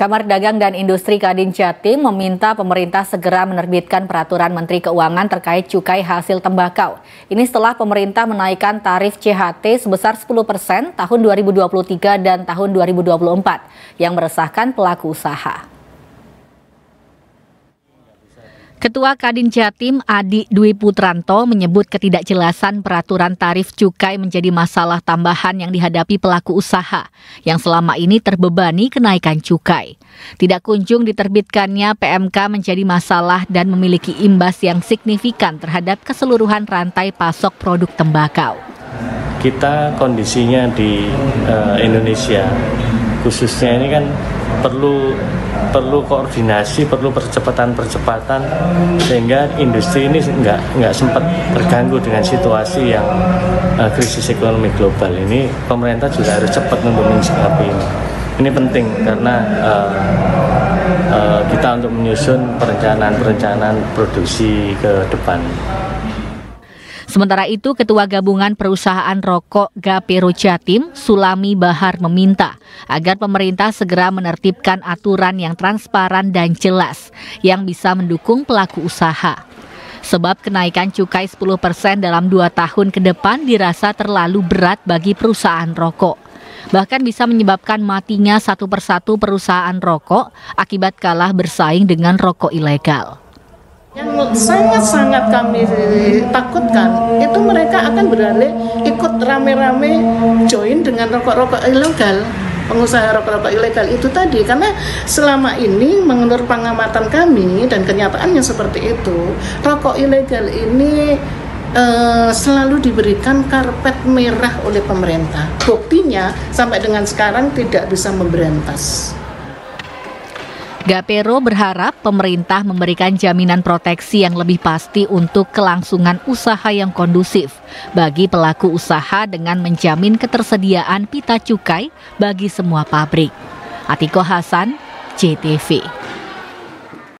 Kamar Dagang dan Industri Kadin Jatim meminta pemerintah segera menerbitkan peraturan Menteri Keuangan terkait cukai hasil tembakau. Ini setelah pemerintah menaikkan tarif CHT sebesar 10 persen tahun 2023 dan tahun 2024 yang meresahkan pelaku usaha. Ketua Kadin Jatim Adi Dwi Putranto menyebut ketidakjelasan peraturan tarif cukai menjadi masalah tambahan yang dihadapi pelaku usaha yang selama ini terbebani kenaikan cukai. Tidak kunjung diterbitkannya PMK menjadi masalah dan memiliki imbas yang signifikan terhadap keseluruhan rantai pasok produk tembakau. Kita kondisinya di uh, Indonesia khususnya ini kan perlu perlu koordinasi, perlu percepatan-percepatan sehingga industri ini nggak nggak sempat terganggu dengan situasi yang uh, krisis ekonomi global ini. Pemerintah juga harus cepat untuk menyikapi ini. Ini penting karena uh, uh, kita untuk menyusun perencanaan-perencanaan produksi ke depan. Sementara itu, Ketua Gabungan Perusahaan Rokok Gapero Jatim, Sulami Bahar meminta agar pemerintah segera menertibkan aturan yang transparan dan jelas yang bisa mendukung pelaku usaha. Sebab kenaikan cukai 10% dalam dua tahun ke depan dirasa terlalu berat bagi perusahaan rokok. Bahkan bisa menyebabkan matinya satu persatu perusahaan rokok akibat kalah bersaing dengan rokok ilegal. Yang sangat-sangat kami takutkan itu mereka akan beralih ikut rame-rame join dengan rokok-rokok ilegal pengusaha rokok-rokok ilegal itu tadi. Karena selama ini menurut pengamatan kami dan kenyataannya seperti itu rokok ilegal ini uh, selalu diberikan karpet merah oleh pemerintah. Buktinya sampai dengan sekarang tidak bisa memberantas Gapero berharap pemerintah memberikan jaminan proteksi yang lebih pasti untuk kelangsungan usaha yang kondusif bagi pelaku usaha dengan menjamin ketersediaan pita cukai bagi semua pabrik. Atiko Hasan, JTV.